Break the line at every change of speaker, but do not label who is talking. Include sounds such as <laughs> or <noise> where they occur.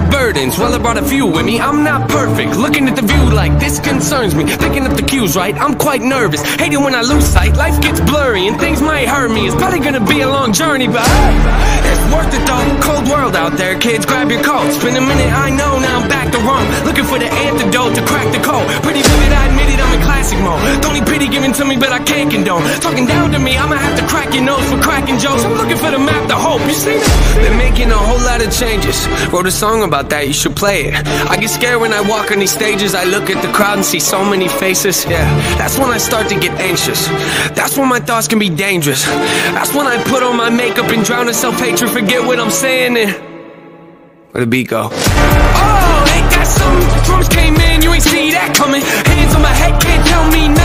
my burdens? Well, I brought a few with me. I'm not perfect. Looking at the view like this concerns me. Picking up the cues right, I'm quite nervous. Hating when I lose sight, life gets blurry and things might hurt me. It's probably gonna be a long journey, but <laughs> it's worth it though. Cold world out there, kids. Grab your coats. Been a minute, I know. Now I'm back to Rome. Looking for the antidote to crack the code. Pretty to me, but I can't condone. Talking down to me, I'ma have to crack your nose for cracking jokes. I'm looking for the map, the hope. You see? Been making a whole lot of changes. Wrote a song about that. You should play it. I get scared when I walk on these stages. I look at the crowd and see so many faces. Yeah, that's when I start to get anxious. That's when my thoughts can be dangerous. That's when I put on my makeup and drown in self hatred. Forget what I'm saying and where the beat go? Oh, ain't that something? Drums came in, you ain't see that coming. Hands on my head, can't tell me